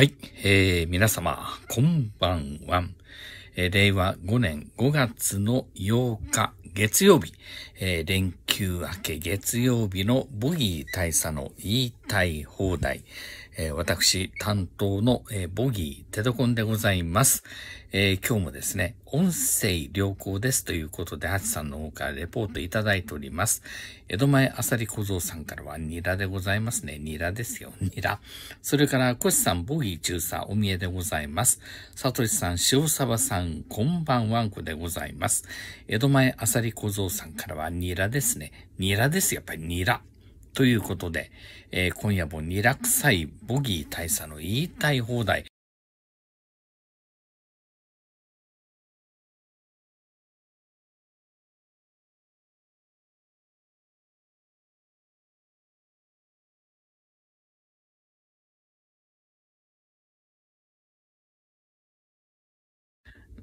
はい、えー、皆様、こんばんは。えー、令和5年5月の8日、月曜日、えー、連休明け月曜日のボギー大佐の言いたい放題、えー、私担当の、えー、ボギーテドコンでございます。えー、今日もですね、音声良好ですということで、ハチさんの方からレポートいただいております。江戸前あさり小僧さんからはニラでございますね。ニラですよ。ニラ。それから、コシさん、ボギー中佐、お見えでございます。サトシさん、塩サバさん、こんばんわんこでございます。江戸前あさり小僧さんからはニラですね。ニラです。やっぱりニラ。ということで、えー、今夜もニラ臭いボギー大佐の言いたい放題、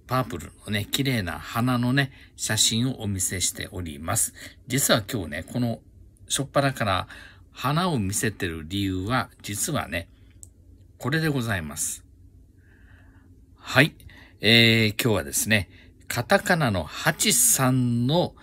パープルのね、綺麗な花のね、写真をお見せしております。実は今日ね、このしょっぱなから花を見せてる理由は、実はね、これでございます。はい。えー、今日はですね、カタカナのハチさんの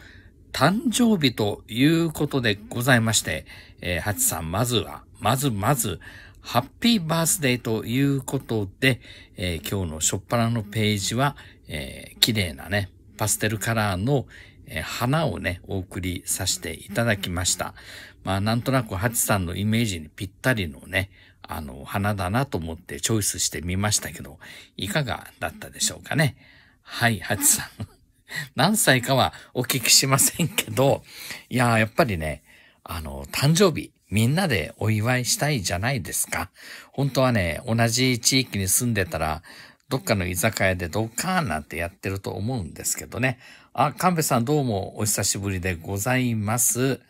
誕生日ということでございまして、えー、ハチさん、まずは、まずまず、ハッピーバースデーということで、えー、今日のしょっぱなのページは、えー、綺麗なね、パステルカラーの、えー、花をね、お送りさせていただきました。まあ、なんとなくハチさんのイメージにぴったりのね、あの、花だなと思ってチョイスしてみましたけど、いかがだったでしょうかね？はい、ハチさん。何歳かはお聞きしませんけど、いや、やっぱりね、あの、誕生日、みんなでお祝いしたいじゃないですか。本当はね、同じ地域に住んでたら、どっかの居酒屋でドカーなんてやってると思うんですけどね。あ、神戸さんどうもお久しぶりでございます。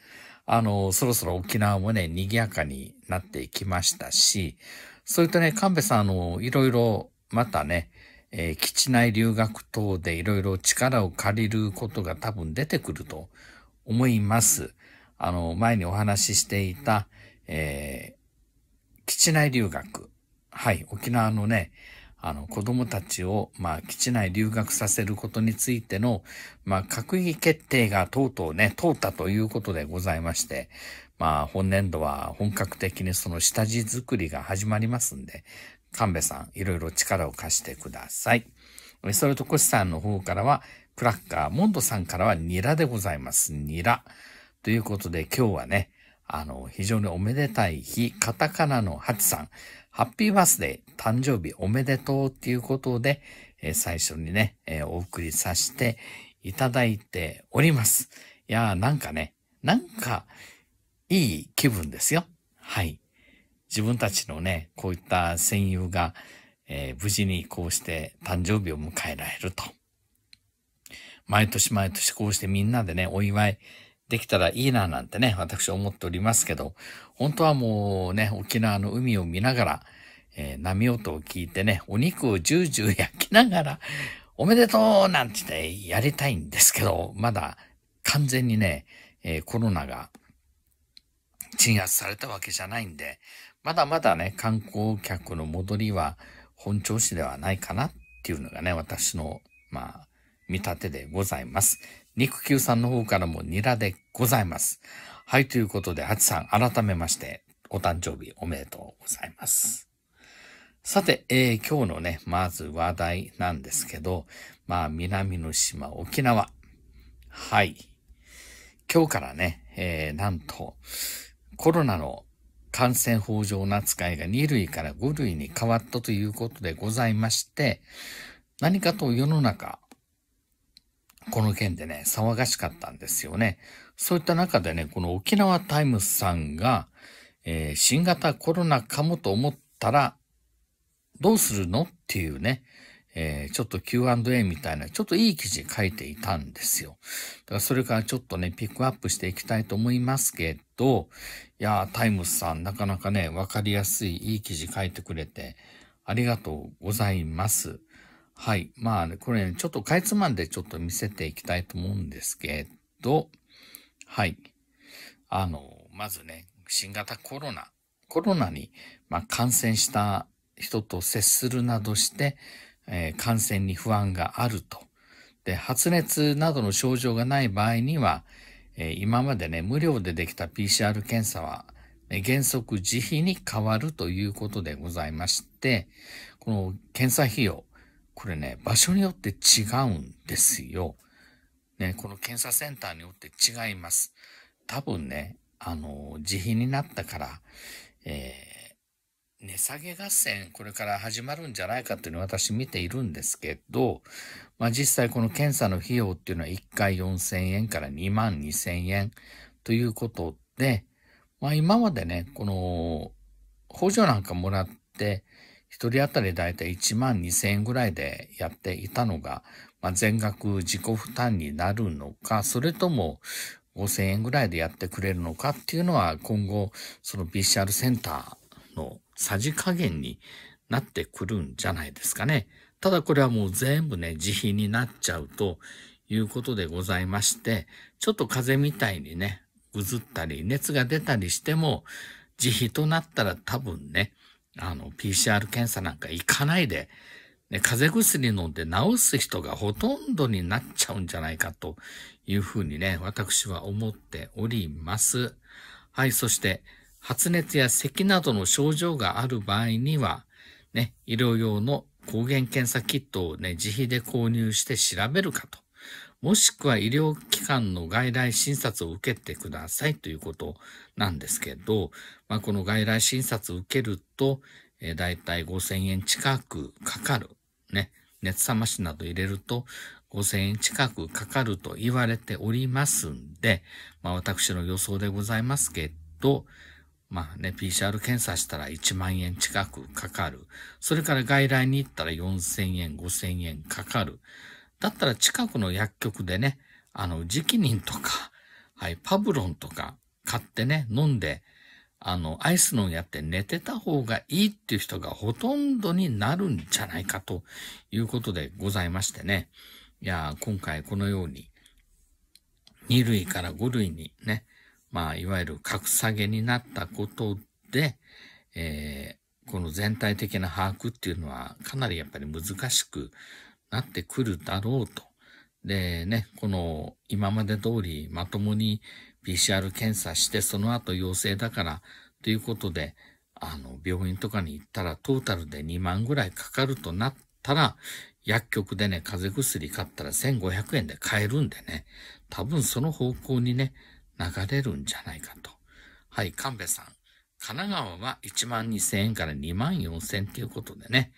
あの、そろそろ沖縄もね、賑やかになっていきましたし、そういったね、神戸さん、あの、いろいろ、またね、えー、基地内留学等でいろいろ力を借りることが多分出てくると思います。あの、前にお話ししていた、えー、基地内留学。はい、沖縄のね、あの、子供たちを、まあ、基地内留学させることについての、まあ、閣議決定がとうとうね、通ったということでございまして、まあ、本年度は本格的にその下地作りが始まりますんで、神戸さん、いろいろ力を貸してください。それと、コシさんの方からは、クラッカー、モンドさんからはニラでございます。ニラ。ということで今日はね、あの、非常におめでたい日、カタカナのハチさん、ハッピーバースデー、誕生日おめでとうっていうことで、えー、最初にね、えー、お送りさせていただいております。いやーなんかね、なんか、いい気分ですよ。はい。自分たちのね、こういった戦友が、えー、無事にこうして誕生日を迎えられると。毎年毎年こうしてみんなでね、お祝いできたらいいななんてね、私は思っておりますけど、本当はもうね、沖縄の海を見ながら、えー、波音を聞いてね、お肉をジュージュー焼きながら、おめでとうなんてね、やりたいんですけど、まだ完全にね、えー、コロナが鎮圧されたわけじゃないんで、まだまだね、観光客の戻りは本調子ではないかなっていうのがね、私の、まあ、見立てでございます。肉球さんの方からもニラでございます。はい、ということで、ハチさん、改めまして、お誕生日おめでとうございます。さて、えー、今日のね、まず話題なんですけど、まあ、南の島、沖縄。はい。今日からね、えー、なんと、コロナの感染法上の扱いが2類から5類に変わったということでございまして、何かと世の中、この件でね、騒がしかったんですよね。そういった中でね、この沖縄タイムズさんが、えー、新型コロナかもと思ったら、どうするのっていうね、えー、ちょっと Q&A みたいな、ちょっといい記事書いていたんですよ。だからそれからちょっとね、ピックアップしていきたいと思いますけど、いやータイムズさん、なかなかね、わかりやすいいい記事書いてくれて、ありがとうございます。はい。まあね、これね、ちょっとかいつまんでちょっと見せていきたいと思うんですけど、はい。あの、まずね、新型コロナ、コロナに、まあ、感染した人と接するなどして、えー、感染に不安があると。で、発熱などの症状がない場合には、えー、今までね、無料でできた PCR 検査は、ね、原則自費に変わるということでございまして、この検査費用、これね、場所によって違うんですよ。ね、この検査センターによって違います。多分ね、あの、自費になったから、えー、値下げ合戦、これから始まるんじゃないかというのを私見ているんですけど、まあ実際この検査の費用っていうのは1回4000円から2万2000円ということで、まあ今までね、この補助なんかもらって、一人当たりだいたい1万2000円ぐらいでやっていたのが、まあ、全額自己負担になるのか、それとも5000円ぐらいでやってくれるのかっていうのは今後、その PCR センターのさじ加減になってくるんじゃないですかね。ただこれはもう全部ね、自費になっちゃうということでございまして、ちょっと風邪みたいにね、うずったり、熱が出たりしても、自費となったら多分ね、あの、PCR 検査なんか行かないで、ね、風邪薬飲んで治す人がほとんどになっちゃうんじゃないかというふうにね、私は思っております。はい、そして、発熱や咳などの症状がある場合には、ね、医療用の抗原検査キットをね、自費で購入して調べるかと。もしくは医療機関の外来診察を受けてくださいということなんですけど、まあ、この外来診察を受けると、えー、だいたい5000円近くかかる。ね。熱冷ましなど入れると5000円近くかかると言われておりますんで、まあ私の予想でございますけど、まあね、PCR 検査したら1万円近くかかる。それから外来に行ったら4000円、5000円かかる。だったら近くの薬局でね、あの、直人とか、はい、パブロンとか買ってね、飲んで、あの、アイスのやって寝てた方がいいっていう人がほとんどになるんじゃないかということでございましてね。いや、今回このように、2類から5類にね、まあ、いわゆる格下げになったことで、えー、この全体的な把握っていうのはかなりやっぱり難しくなってくるだろうと。でね、この今まで通りまともに PCR 検査してその後陽性だからということで、あの、病院とかに行ったらトータルで2万ぐらいかかるとなったら、薬局でね、風邪薬買ったら1500円で買えるんでね、多分その方向にね、流れるんじゃないかと。はい、神戸さん。神奈川は1万2000円から2万4000円ということでね。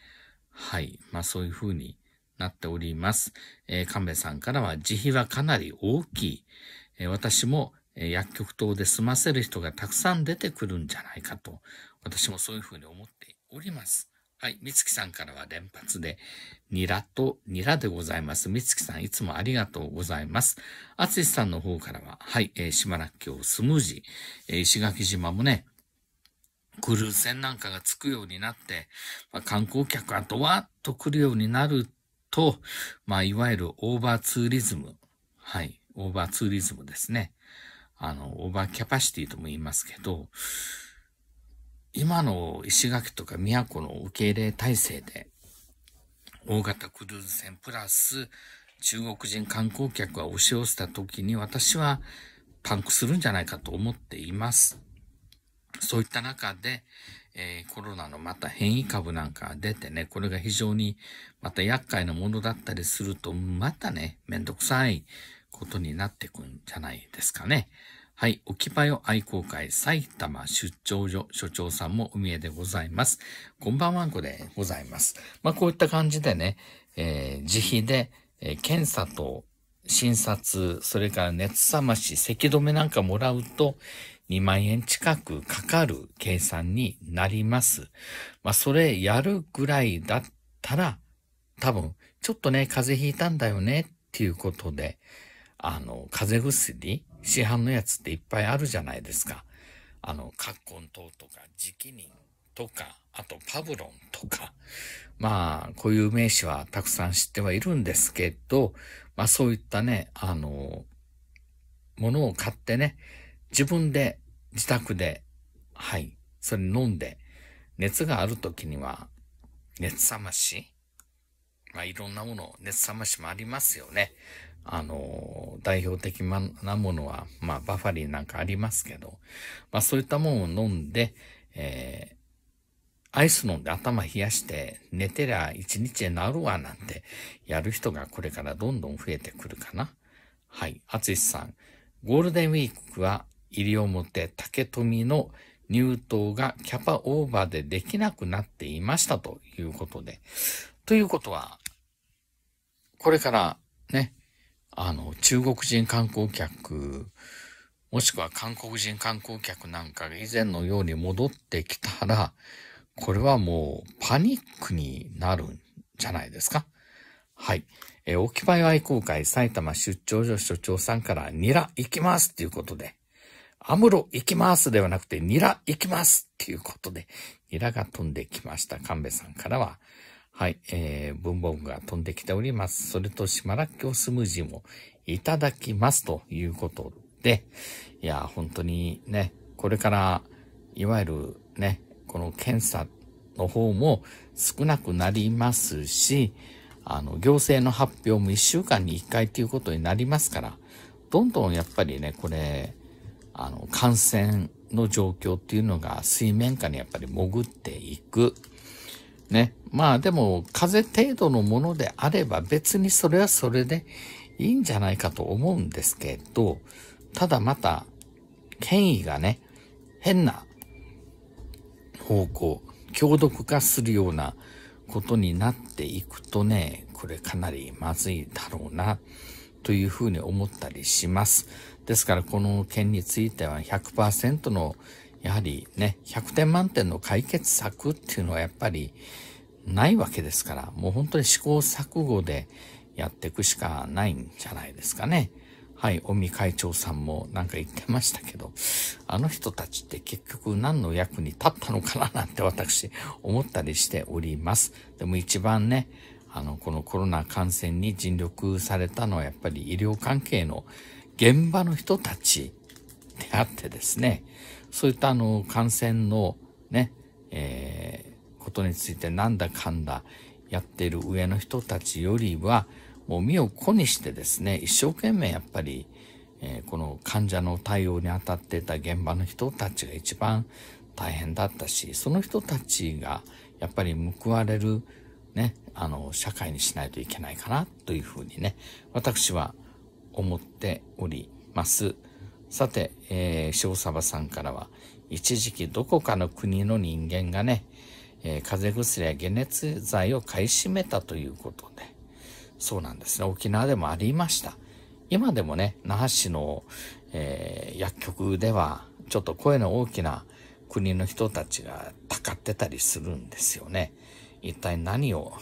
はい。まあそういうふうになっております。えー、神戸さんからは自費はかなり大きい。えー、私も、え、薬局等で済ませる人がたくさん出てくるんじゃないかと、私もそういうふうに思っております。はい。みつきさんからは連発で、ニラとニラでございます。みつきさん、いつもありがとうございます。あつしさんの方からは、はい、えー、島らっきょうスムージー、えー、石垣島もね、クルーズ船なんかがつくようになって、まあ、観光客がドワッと来るようになると、まあ、いわゆるオーバーツーリズム。はい。オーバーツーリズムですね。あの、オーバーキャパシティとも言いますけど、今の石垣とか宮古の受け入れ体制で、大型クルーズ船プラス中国人観光客が押し寄せた時に私はパンクするんじゃないかと思っています。そういった中で、えー、コロナのまた変異株なんか出てね、これが非常にまた厄介なものだったりすると、またね、めんどくさいことになってくんじゃないですかね。はい。置き場よ愛好会埼玉出張所所長さんもお見えでございます。こんばんはんこでございます。まあ、こういった感じでね、えー、自費で、えー、検査と診察、それから熱冷まし、咳止めなんかもらうと、2万円近くかかる計算になります。まあ、それやるぐらいだったら、多分、ちょっとね、風邪ひいたんだよねっていうことで、あの、風邪薬市販のやつっていっぱいあるじゃないですか。あの、カッコン糖とか、直人とか、あとパブロンとか、まあ、こういう名詞はたくさん知ってはいるんですけど、まあそういったね、あの、ものを買ってね、自分で自宅で、はい、それ飲んで、熱がある時には、熱冷ましまあ、いろんなもの、熱冷ましもありますよね。あの、代表的なものは、まあ、バファリンなんかありますけど、まあ、そういったものを飲んで、えー、アイス飲んで頭冷やして寝てりゃ一日で治るわなんてやる人がこれからどんどん増えてくるかな。はい。あつしさん。ゴールデンウィークは西表竹富の入党がキャパオーバーでできなくなっていましたということで。ということは、これからね、あの、中国人観光客、もしくは韓国人観光客なんかが以前のように戻ってきたら、これはもうパニックになるんじゃないですか？はい。えー、沖場愛好会埼玉出張所所長さんからニラ行きますっていうことで、アムロ行きますではなくてニラ行きますっていうことで、ニラが飛んできました。神戸さんからは、はい、えー、文房具が飛んできております。それと島らっきょうスムージーもいただきますということで、いや、本当にね、これから、いわゆるね、この検査の方も少なくなりますし、あの、行政の発表も1週間に1回ということになりますから、どんどんやっぱりね、これ、あの、感染の状況っていうのが水面下にやっぱり潜っていく。ね。まあでも、風邪程度のものであれば別にそれはそれでいいんじゃないかと思うんですけど、ただまた、権威がね、変な方向、強毒化するようなことになっていくとね、これかなりまずいだろうな、というふうに思ったりします。ですからこの件については100%のやはりね、100点満点の解決策っていうのはやっぱりないわけですから、もう本当に試行錯誤でやっていくしかないんじゃないですかね。はい、尾身会長さんもなんか言ってましたけど、あの人たちって結局何の役に立ったのかななんて私思ったりしております。でも一番ね、あの、このコロナ感染に尽力されたのはやっぱり医療関係の現場の人たちであってですね、そういったあの感染のね、えー、ことについてなんだかんだやっている上の人たちよりは、もう身を粉にしてですね、一生懸命やっぱり、えー、この患者の対応に当たってた現場の人たちが一番大変だったし、その人たちがやっぱり報われるね、あの、社会にしないといけないかなというふうにね、私は思っております。さて、えー、塩サバさんからは、一時期どこかの国の人間がね、えー、風邪薬や解熱剤を買い占めたということで、そうなんですね。沖縄でもありました。今でもね、那覇市の、えー、薬局では、ちょっと声の大きな国の人たちがたかってたりするんですよね。一体何を、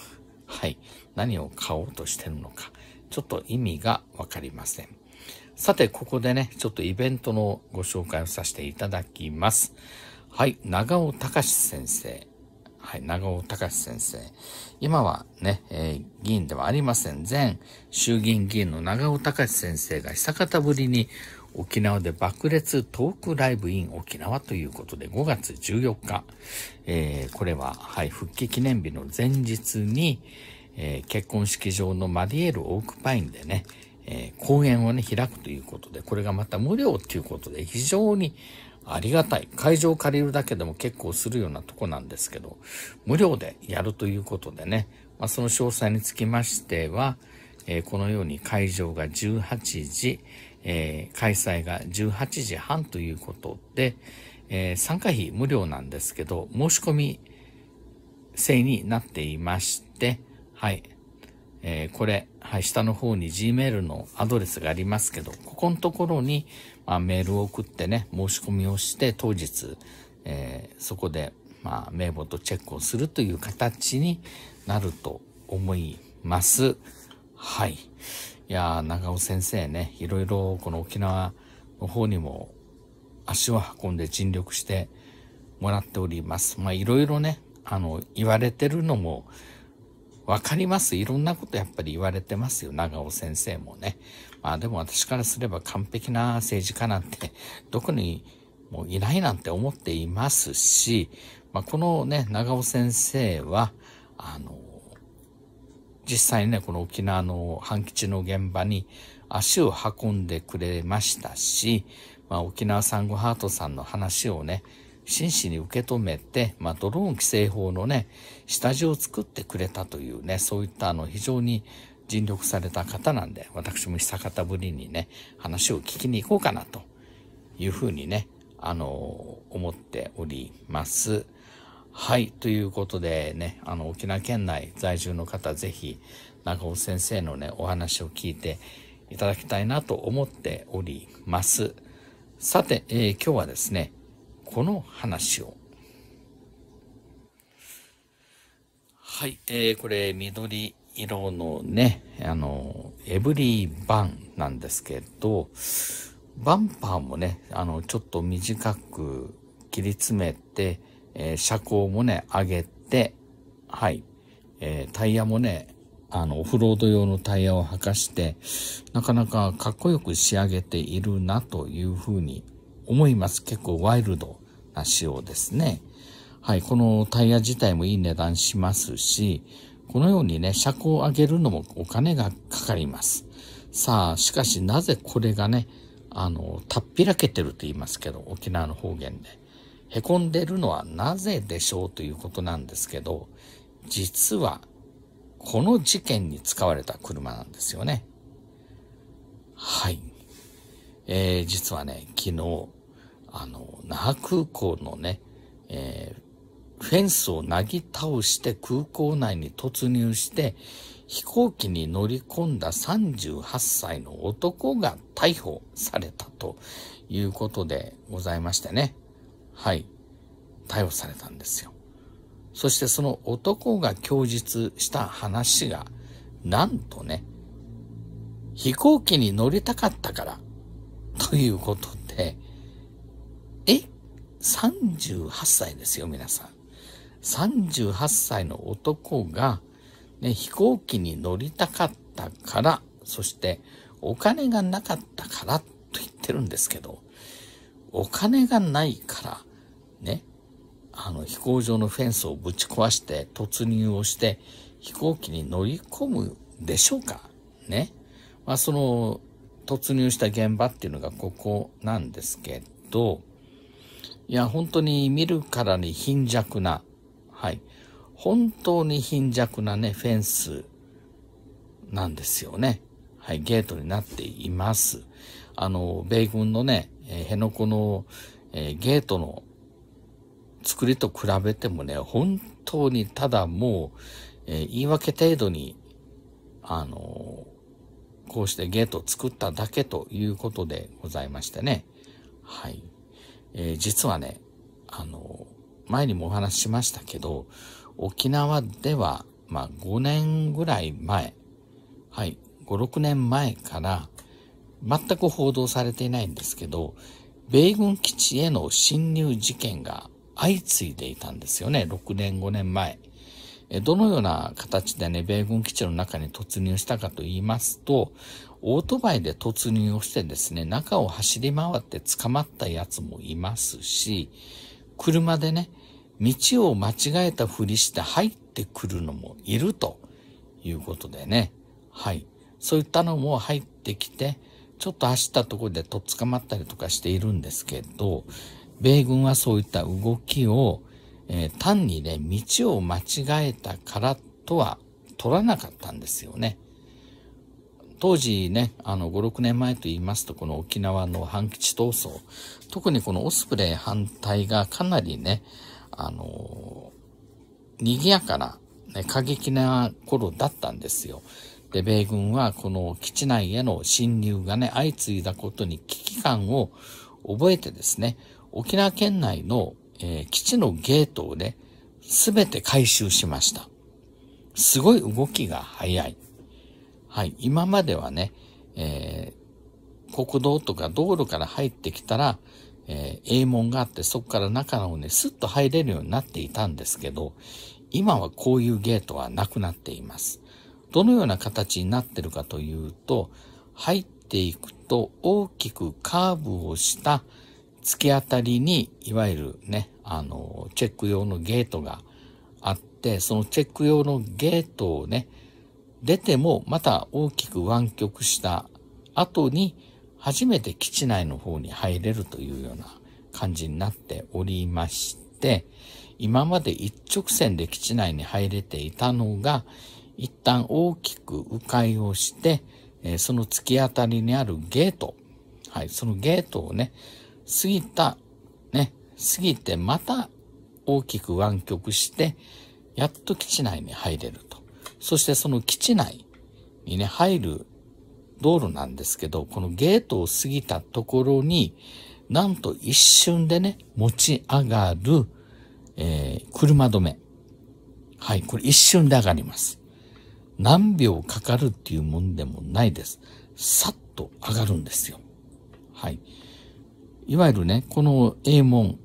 はい、何を買おうとしてるのか、ちょっと意味がわかりません。さて、ここでね、ちょっとイベントのご紹介をさせていただきます。はい、長尾隆先生。はい、長尾隆先生。今はね、えー、議員ではありません。前衆議院議員の長尾隆先生が久方ぶりに沖縄で爆裂トークライブイン沖縄ということで5月14日、えー、これは、はい、復帰記念日の前日に、えー、結婚式場のマディエルオークパインでね、えー、公演をね、開くということで、これがまた無料っていうことで非常にありがたい。会場を借りるだけでも結構するようなとこなんですけど、無料でやるということでね、まあ、その詳細につきましては、えー、このように会場が18時、えー、開催が18時半ということで、えー、参加費無料なんですけど、申し込み制になっていまして、はい。えー、これ、はい、下の方に Gmail のアドレスがありますけど、ここのところに、まあ、メールを送ってね、申し込みをして、当日、えー、そこで、まあ、名簿とチェックをするという形になると思います。はい。いや長尾先生ね、いろいろこの沖縄の方にも足を運んで尽力してもらっております。まあいろいろね、あの、言われてるのもわかります。いろんなことやっぱり言われてますよ。長尾先生もね。まあでも私からすれば完璧な政治家なんて どこにもいないなんて思っていますし、まあこのね、長尾先生は、あの、実際にね、この沖縄の半吉の現場に足を運んでくれましたし、まあ、沖縄サンゴハートさんの話をね、真摯に受け止めて、まあ、ドローン規制法のね、下地を作ってくれたというね、そういったあの非常に尽力された方なんで、私も久方ぶりにね、話を聞きに行こうかなというふうにね、あの、思っております。はい。ということでね、あの、沖縄県内在住の方、ぜひ、長尾先生のね、お話を聞いていただきたいなと思っております。さて、えー、今日はですね、この話を。はい、えー、これ緑色のね、あの、エブリーバンなんですけど、バンパーもね、あの、ちょっと短く切り詰めて、えー、車高もね、上げて、はい、えー、タイヤもね、あの、オフロード用のタイヤを履かして、なかなかかっこよく仕上げているなというふうに思います。結構ワイルドな仕様ですね。はい、このタイヤ自体もいい値段しますし、このようにね、車高を上げるのもお金がかかります。さあ、しかしなぜこれがね、あの、たっぴらけてると言いますけど、沖縄の方言で。へこんでるのはなぜでしょうということなんですけど、実は、この事件に使われた車なんですよね。はい。えー、実はね、昨日、あの、那覇空港のね、えー、フェンスをなぎ倒して空港内に突入して、飛行機に乗り込んだ38歳の男が逮捕されたということでございましてね。はい。逮捕されたんですよ。そしてその男が供述した話が、なんとね、飛行機に乗りたかったから、ということで、え ?38 歳ですよ、皆さん。38歳の男が、ね、飛行機に乗りたかったから、そしてお金がなかったからと言ってるんですけど、お金がないから、ね、あの飛行場のフェンスをぶち壊して突入をして飛行機に乗り込むでしょうか？ね。まあその突入した現場っていうのがここなんですけど、いや、本当に見るからに貧弱な、はい。本当に貧弱なね、フェンスなんですよね。はい、ゲートになっています。あの、米軍のね、え、辺野古の、えー、ゲートの作りと比べてもね、本当にただもう、えー、言い訳程度に、あのこうしてゲートを作っただけということでございましてね。はい。えー、実はね、あの、前にもお話ししましたけど、沖縄では、まあ、5年ぐらい前、はい、5、6年前から、全く報道されていないんですけど、米軍基地への侵入事件が相次いでいたんですよね、6年、5年前。どのような形でね、米軍基地の中に突入したかと言いますと、オートバイで突入をしてですね、中を走り回って捕まったやつもいますし、車でね、道を間違えたふりして入ってくるのもいるということでね、はい。そういったのも入ってきて、ちょっと走ったところでとっ捕まったりとかしているんですけど、米軍はそういった動きを、えー、単にね、道を間違えたからとは取らなかったんですよね。当時ね、あの、5、6年前と言いますと、この沖縄の反基地闘争、特にこのオスプレイ反対がかなりね、あの、賑やかな、ね、過激な頃だったんですよ。で、米軍はこの基地内への侵入がね、相次いだことに危機感を覚えてですね、沖縄県内の、えー、基地のゲートをね、すべて回収しました。すごい動きが早い。はい。今まではね、えー、国道とか道路から入ってきたら、えー、営門があってそこから中をね、スッと入れるようになっていたんですけど、今はこういうゲートはなくなっています。どのような形になってるかというと、入っていくと大きくカーブをした突き当たりに、いわゆるね、あの、チェック用のゲートがあって、そのチェック用のゲートをね、出てもまた大きく湾曲した後に初めて基地内の方に入れるというような感じになっておりまして、今まで一直線で基地内に入れていたのが、一旦大きく迂回をして、その突き当たりにあるゲート、はい、そのゲートをね、過ぎた、ね、過ぎてまた大きく湾曲して、やっと基地内に入れると。そしてその基地内にね、入る道路なんですけど、このゲートを過ぎたところに、なんと一瞬でね、持ち上がる、えー、車止め。はい、これ一瞬で上がります。何秒かかるっていうもんでもないです。さっと上がるんですよ。はい。いわゆるね、この A 門、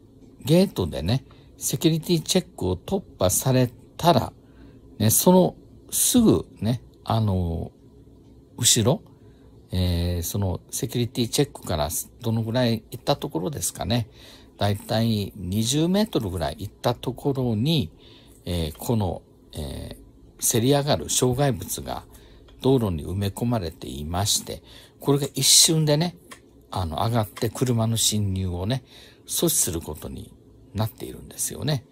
ゲートでね、セキュリティチェックを突破されたら、ね、そのすぐね、あの、後ろ、えー、そのセキュリティチェックからどのぐらい行ったところですかね。だいたい20メートルぐらい行ったところに、えー、この、えー、せり上がる障害物が道路に埋め込まれていまして、これが一瞬でね、あの、上がって車の侵入をね、阻止することになっているんですよね。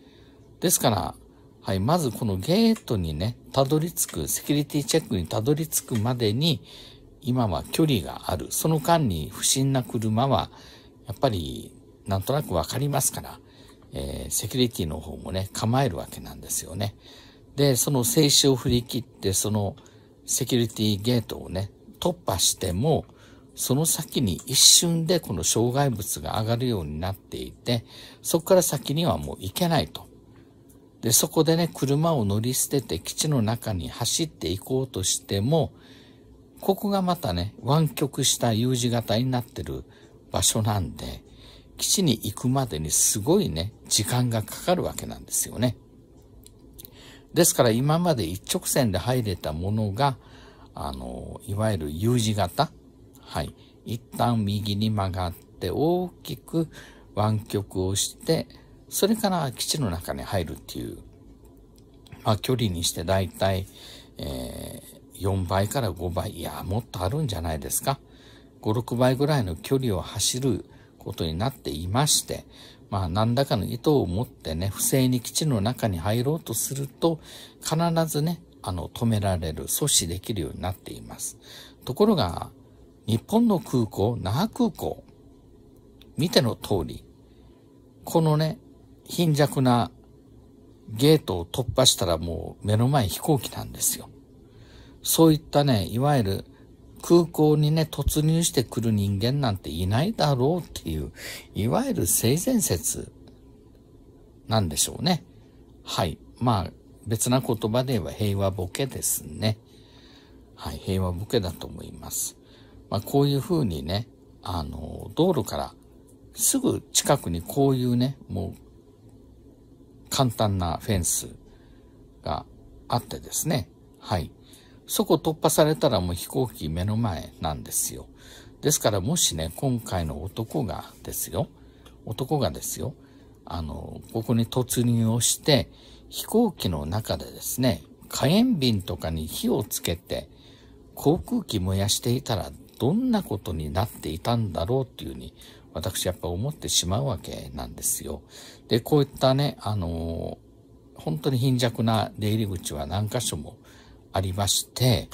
ですから、はい、まずこのゲートにね、たどり着く、セキュリティチェックにたどり着くまでに、今は距離がある。その間に不審な車は、やっぱりなんとなくわかりますから、えー、セキュリティの方もね、構えるわけなんですよね。で、その静止を振り切って、そのセキュリティゲートをね、突破しても、その先に一瞬でこの障害物が上がるようになっていて、そこから先にはもう行けないと。で、そこでね、車を乗り捨てて基地の中に走っていこうとしても、ここがまたね、湾曲した U 字型になってる場所なんで、基地に行くまでにすごいね、時間がかかるわけなんですよね。ですから今まで一直線で入れたものが、あの、いわゆる U 字型。はい。一旦右に曲がって大きく湾曲をして、それから基地の中に入るっていう、まあ距離にしてだいたい、え、4倍から5倍、いや、もっとあるんじゃないですか。5、6倍ぐらいの距離を走ることになっていまして、まあ何らかの意図を持ってね、不正に基地の中に入ろうとすると、必ずね、あの、止められる、阻止できるようになっています。ところが、日本の空港、那覇空港、見ての通り、このね、貧弱なゲートを突破したらもう目の前飛行機なんですよ。そういったね、いわゆる空港にね、突入してくる人間なんていないだろうっていう、いわゆる性善説なんでしょうね。はい。まあ、別な言葉で言えば平和ボケですね。はい、平和ボケだと思います。まあ、こういうふうにね、あの、道路からすぐ近くにこういうね、もう、簡単なフェンスがあってですね。はい。そこ突破されたらもう飛行機目の前なんですよ。ですからもしね、今回の男がですよ、男がですよ、あの、ここに突入をして、飛行機の中でですね、火炎瓶とかに火をつけて、航空機燃やしていたらどんなことになっていたんだろうっていうふうに、私やっぱ思ってしまうわけなんですよ。で、こういったね、あの、本当に貧弱な出入り口は何箇所もありまして、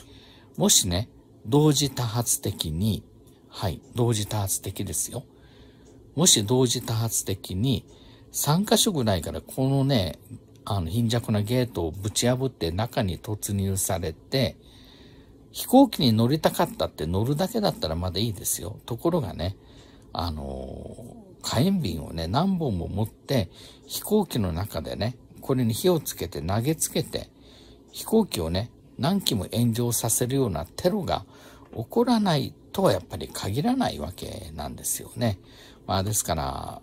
もしね、同時多発的に、はい、同時多発的ですよ。もし同時多発的に3箇所ぐらいからこのね、あの貧弱なゲートをぶち破って中に突入されて、飛行機に乗りたかったって乗るだけだったらまだいいですよ。ところがね、あの火炎瓶をね、何本も持って飛行機の中でね、これに火をつけて投げつけて、飛行機をね、何機も炎上させるようなテロが起こらないとはやっぱり限らないわけなんですよね。まあですから、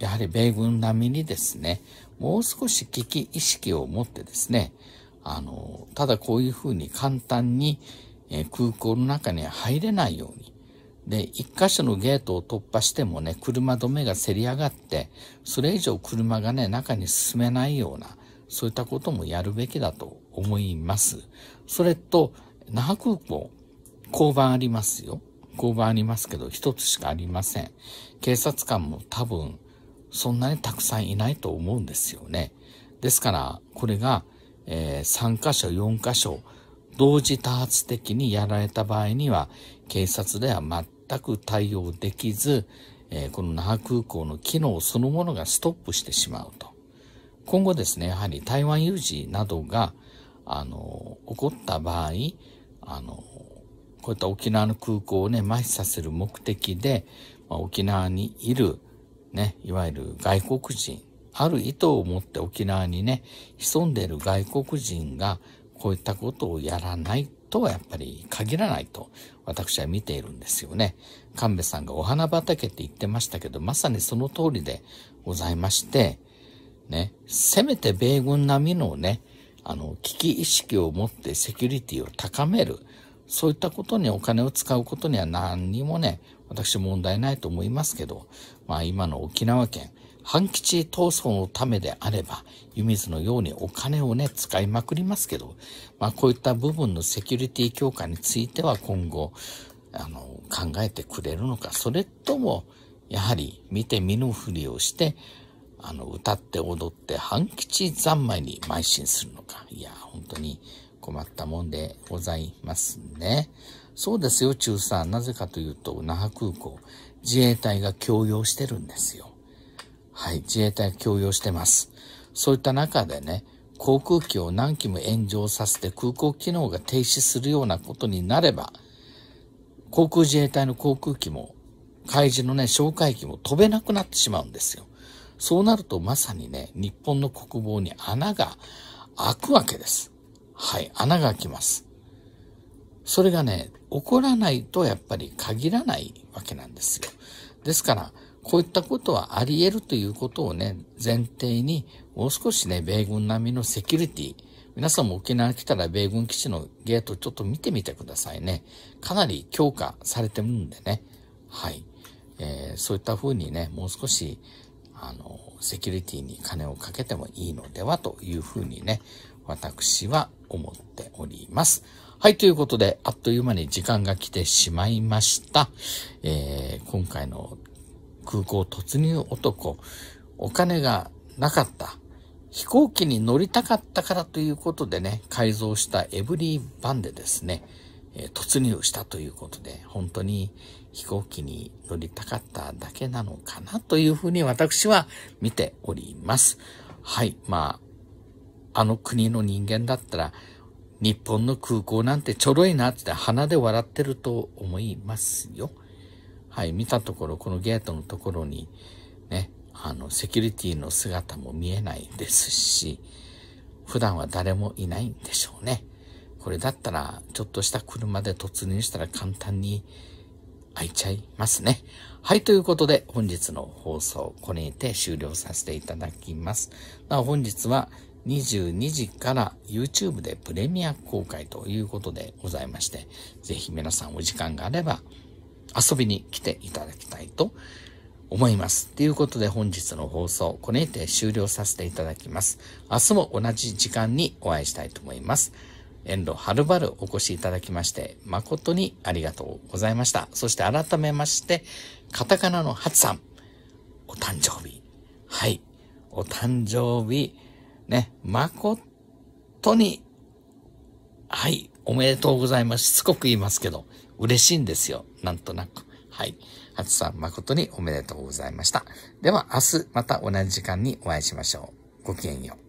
やはり米軍並みにですね、もう少し危機意識を持ってですね、あの、ただこういうふうに簡単に、え空港の中に入れないように、で、一箇所のゲートを突破してもね、車止めがせり上がって、それ以上車がね、中に進めないような、そういったこともやるべきだと思います。それと、那覇空港、交番ありますよ。交番ありますけど、一つしかありません。警察官も多分、そんなにたくさんいないと思うんですよね。ですから、これが、えー、3箇所、4箇所、同時多発的にやられた場合には、警察では全く対応できず、えー、この那覇空港の機能そのものがストップしてしまうと。今後ですね、やはり台湾有事などが、あの、起こった場合、あの、こういった沖縄の空港をね、麻痺させる目的で、まあ、沖縄にいる、ね、いわゆる外国人、ある意図を持って沖縄にね、潜んでいる外国人がこういったことをやらないとはやっぱり限らないと私は見ているんですよね。神戸さんがお花畑って言ってましたけど、まさにその通りでございまして、ね、せめて米軍並みのね、あの、危機意識を持ってセキュリティを高める。そういったことにお金を使うことには何にもね、私問題ないと思いますけど、まあ今の沖縄県、反基地闘争のためであれば、湯水のようにお金をね、使いまくりますけど、まあこういった部分のセキュリティ強化については今後、あの、考えてくれるのか、それとも、やはり見て見ぬふりをして、あの、歌って踊って反基地三昧に邁進するのか。いや、本当に困ったもんでございますね。そうですよ、中3。なぜかというと、那覇空港、自衛隊が供用してるんですよ。はい、自衛隊が供用してます。そういった中でね、航空機を何機も炎上させて空港機能が停止するようなことになれば、航空自衛隊の航空機も、海事のね、哨戒機も飛べなくなってしまうんですよ。そうなるとまさにね、日本の国防に穴が開くわけです。はい、穴が開きます。それがね、起こらないとやっぱり限らないわけなんですよ。ですから、こういったことはあり得るということをね、前提に、もう少しね、米軍並みのセキュリティ、皆さんも沖縄来たら米軍基地のゲートちょっと見てみてくださいね。かなり強化されてるんでね。はい。えー、そういった風にね、もう少し、あの、セキュリティに金をかけてもいいのではというふうにね、私は思っております。はい、ということで、あっという間に時間が来てしまいました。えー、今回の空港突入男、お金がなかった。飛行機に乗りたかったからということでね、改造したエブリーバンでですね、えー、突入したということで、本当に飛行機に乗りたかっただけなのかなというふうに私は見ております。はい。まあ、あの国の人間だったら、日本の空港なんてちょろいなって鼻で笑ってると思いますよ。はい。見たところ、このゲートのところに、ね、あの、セキュリティの姿も見えないですし、普段は誰もいないんでしょうね。これだったら、ちょっとした車で突入したら簡単に開いちゃいますね。はい、ということで本日の放送、これにて終了させていただきます。なお本日は22時から YouTube でプレミア公開ということでございまして、ぜひ皆さんお時間があれば遊びに来ていただきたいと思います。ということで本日の放送、これにて終了させていただきます。明日も同じ時間にお会いしたいと思います。遠路はるばるお越しいただきまして、誠にありがとうございました。そして改めまして、カタカナのハツさん、お誕生日。はい。お誕生日、ね、誠に、はい、おめでとうございます。しつこく言いますけど、嬉しいんですよ。なんとなく。はい。ハツさん、誠におめでとうございました。では、明日また同じ時間にお会いしましょう。ごきげんよう。